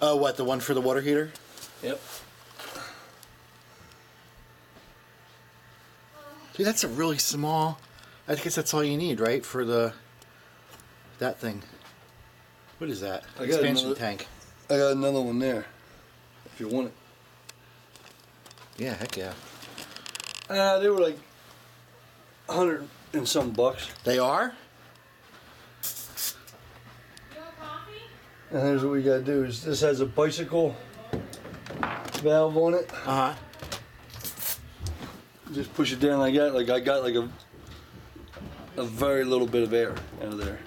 Oh, what the one for the water heater? Yep. Dude, that's a really small. I guess that's all you need, right, for the that thing. What is that? I got Expansion another- tank. I got another one there. If you want it. Yeah, heck yeah. Uh, they were like hundred and some bucks. They are. And here's what we gotta do: is this has a bicycle valve on it. Uh huh. Just push it down like that. Like I got like a a very little bit of air out of there.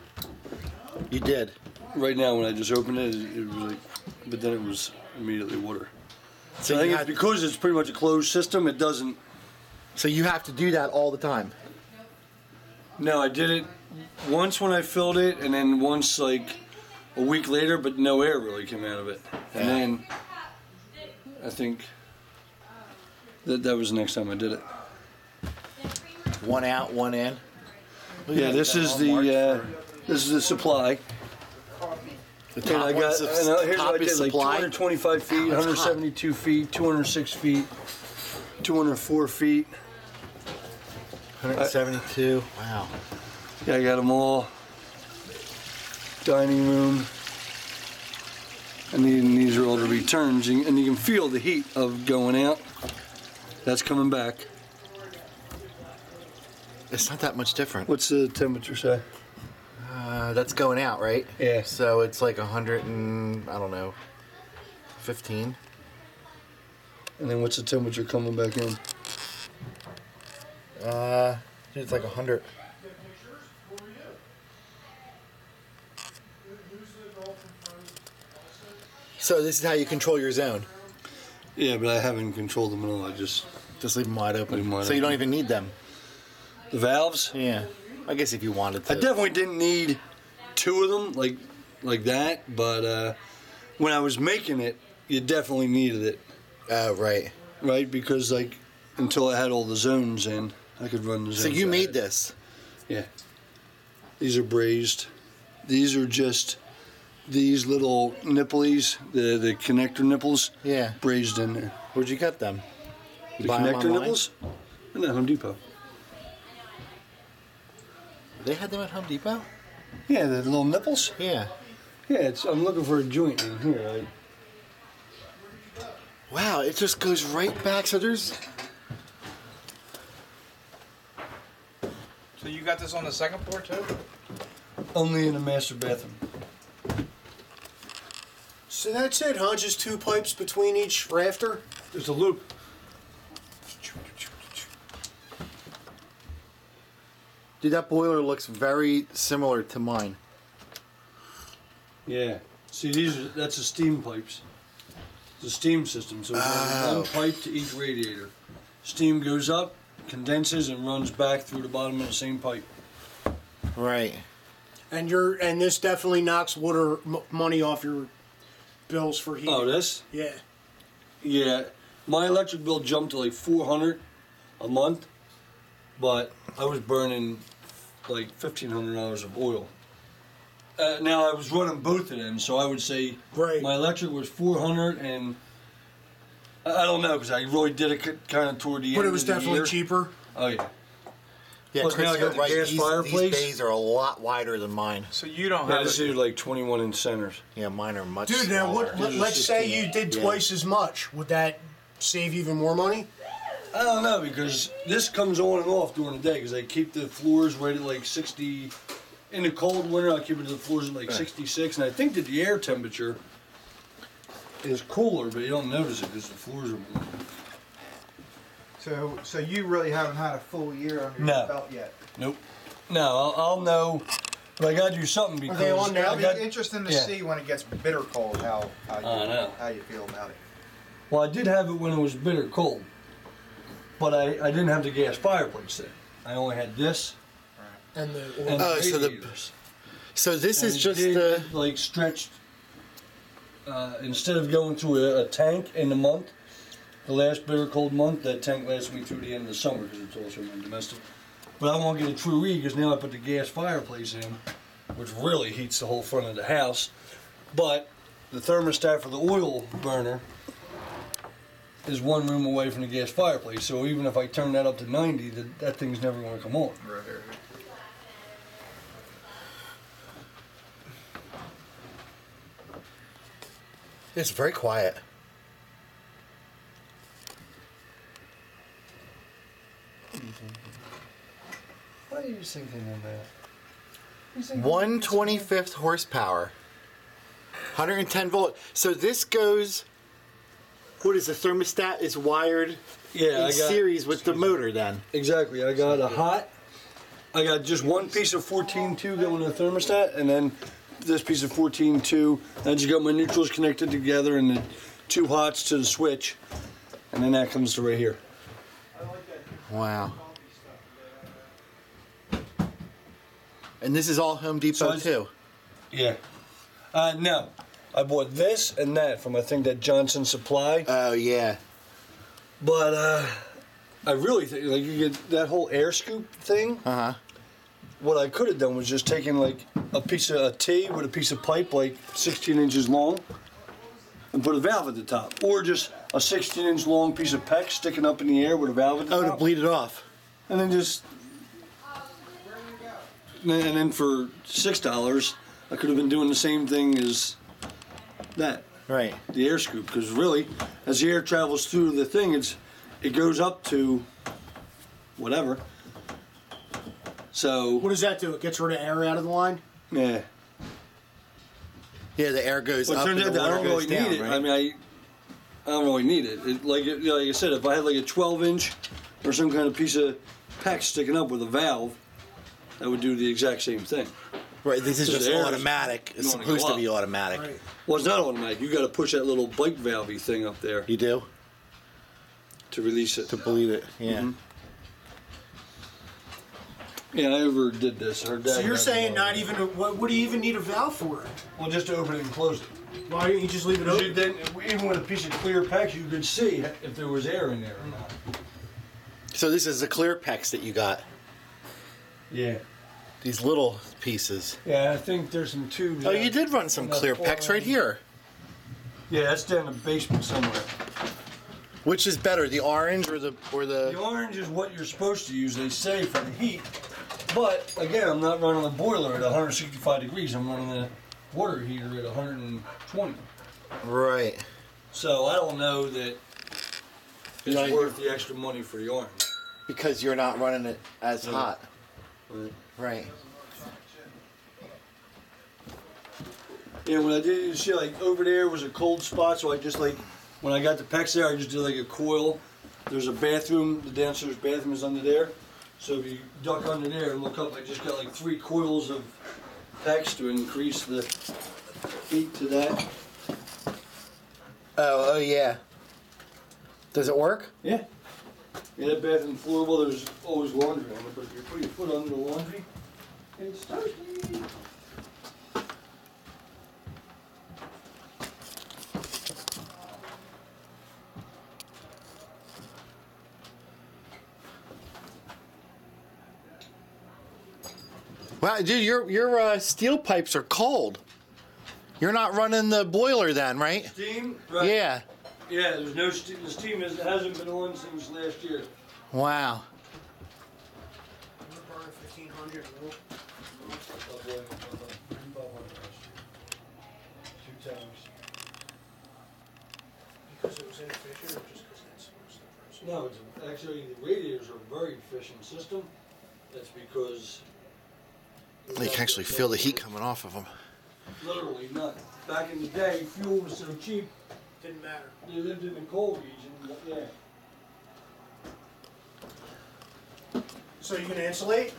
You did. Right now, when I just opened it, it, it was like, but then it was immediately water. So I think it's because it's pretty much a closed system. It doesn't. so you have to do that all the time. No, I did it once when I filled it, and then once like a week later, but no air really came out of it. And then I think that that was the next time I did it. One out, one in. Yeah, this is the uh, this is the supply. the And I got one's the and uh, here's top what I is did: like supply. 225 feet, That's hot. 172 feet, 206 feet, 204 feet. 172. Wow. Yeah, I got them all. Dining room. And these are all the returns, and and you can feel the heat of going out. That's coming back. It's not that much different. What's the temperature say? Uh, that's going out, right? Yeah. So it's like 100 and I don't know, 15. And then what's the temperature coming back in? Uh, it's like 100. So this is how you control your zone. Yeah, but I haven't controlled them at all. I just Just leave them wide open. Leave 'em wide so you don't even need them. the valves. Yeah. I guess if you wanted to. I definitely didn't need two of them like like that, but uh, when I was making it, you definitely needed it, Oh, right. right? Because like until I had all the zones in, I could run the zones. So you I made this. Yeah. These are brazed. These are just these little nipples, the the connector nipples, Yeah. brazed in there. Where'd you get them? You The buy 'em connector online? nipples? In the Home Depot. They had them at Home Depot? Yeah, the little nipples. Yeah. Yeah, it's, I'm looking for a joint in here. I, Wow, it just goes right back. So there's. So you got this on the second floor too? only in the master bathroom. So that's it, huh? Just two pipes between each rafter? There's a loop. Dude, that boiler looks very similar to mine. Yeah. See, these are that's the steam pipes. It's a steam system, so it's Oh. one pipe to each radiator. Steam goes up, condenses, and runs back through the bottom of the same pipe. Right. And you're and this definitely knocks water m- money off your bills for heat. Oh, this? yeah. Yeah. My electric bill jumped to like 400 a month, but I was burning like $1,500 of oil. Uh, now I was running both of them, so I would say Right. my electric was 400 and I don't know because I really did it kind of toward the But end. But it was definitely cheaper. Oh yeah. Yeah, Plus, Chris, now I you're got the right. gas these, fireplace. These bays are a lot wider than mine. So you don't Yeah, have this it. is like 21 inch centers. Yeah, mine are much Dude, now smaller. what, let, These are let's say 16. you did Yeah. twice as much. Would that save even more money? I don't know because this comes on and off during the day because I keep the floors right at like 60. In the cold winter, I keep it to the floors at like 66, and I think that the air temperature is cooler, but you don't notice it because the floors are warm. So, so you really haven't had a full year under No. your belt yet. Nope. No, I'll, I'll know, but I gotta do something because they on now? I It'll got, be interesting to yeah. see when it gets bitter cold how how you, I know. how you feel about it. well, I did have it when it was bitter cold, but I, I didn't have the gas fireplace then. I only had this And the and Oh, the so the- radiators. So this And is it just did, the. like stretched. Uh, instead of going to a, a tank in the month, the last bitter cold month, that tank lasts me through the end of the summer because it's also my domestic. But I won't get a true read because now I put the gas fireplace in, which really heats the whole front of the house. But the thermostat for the oil burner is one room away from the gas fireplace. So even if I turn that up to 90, that, that thing's never going to come on. Right, right, right. It's very quiet. What are you thinking of that? You thinking- 125th horsepower. 110 volt. So this goes. What is the thermostat is wired Yeah, in I got series with the motor then? exactly. I got a hot. I got just one piece of 14.2 going to the thermostat, and then this piece of 14.2. I just got my neutrals connected together, and the two hots to the switch, and then that comes to right here. Wow. And this is all Home Depot So too. Yeah. Uh, no, I bought this and that from I think that Johnson Supply. Oh yeah. But uh, I really think like you get that whole air scoop thing. Uh huh. What I could have done was just taken like a piece of a T with a piece of pipe like 16 inches long, and put a valve at the top, or just a 16 inch long piece of PEX sticking up in the air with a valve at the Oh, to bleed it off. and then just. And then and then for six dollars, I could have been doing the same thing as that. Right. the air scoop because really as the air travels through the thing it's it goes up to whatever so What does that do? It gets rid of air out of the line. yeah Yeah, the air goes but it up turns and out the that I water don't goes really down. need it right? I mean I I don't really need it, it like it, like I said if I had like a 12 inch or some kind of piece of pack sticking up with a valve that would do the exact same thing right. This is just air is automatic. It's going supposed go to be automatic. Right. well it's not automatic you got to push that little bike valvey thing up there You do to release it to bleed it. Yeah. Mhm. Yeah I overdid this Her So you're got saying involved. not even a, what? What do you even need a valve for? Well, just to open it and close it. Why don't you just leave it Because you open? then, even with a piece of clear PEX, you could see if there was air in there or not. So this is the clear PEX that you got. Yeah. These little pieces. Yeah, I think there's some tubes. Oh, you did run some clear for, PEX right here. Yeah, that's down in the basement somewhere. Which is better, the orange or the or The the? orange is what you're supposed to use, they say, for the heat. But again, I'm not running the boiler at 165 degrees. I'm running the water heater at 120. Right. So I don't know that it's Right. worth the extra money for the orange. Because you're not running it as hot. Right. Right. Yeah, when I did, you see, like over there was a cold spot, so I just like, when I got the PEX there, I just did like a coil. There's a bathroom, the downstairs bathroom is under there. So if you duck under there and look up, I just got like three coils of PEX to increase the heat to that. Oh, oh yeah. Does it work? Yeah. Yeah, that bathroom floor, well, there's always laundry on it, but if you put your foot under the laundry, it's toasty. Wow, dude, your your uh, steel pipes are cold. You're not running the boiler then, right? Steam? Right. Yeah. Yeah, there's no steam, the steam is, hasn't been on since last year. Wow. Two times. Because it was inefficient, or just because that's supposed to? No, it's actually the radiators are a very efficient system. That's because You can actually feel the heat coming off of them. literally not. Back in the day, fuel was so cheap. Didn't matter. They lived in the coal region. but Yeah. So you gonna insulate?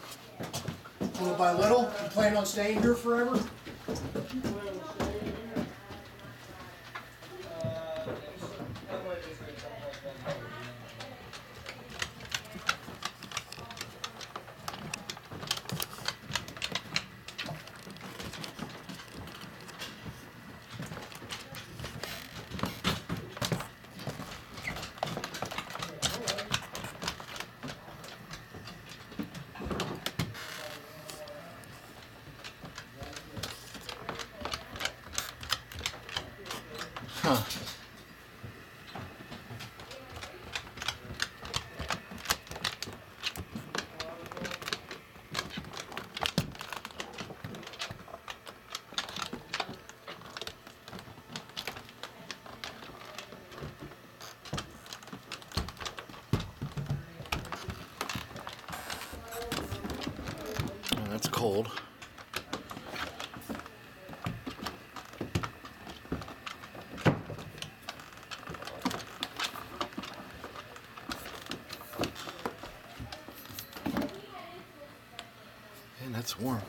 Little by little? You plan on staying here forever? That's warm.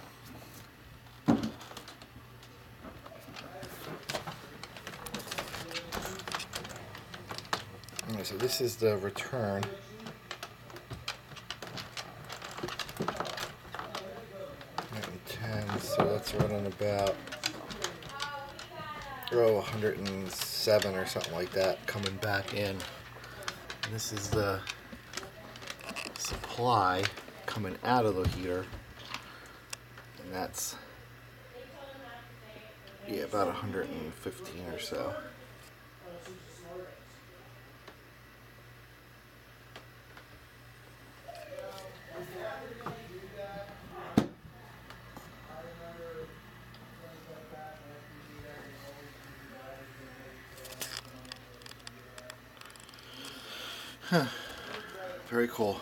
Okay, so this is the return. Ten, so that's running about oh, 107 or something like that coming back in. And this is the supply coming out of the heater, that's yeah, about 115 or so. Huh. Very cool.